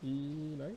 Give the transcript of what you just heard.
一来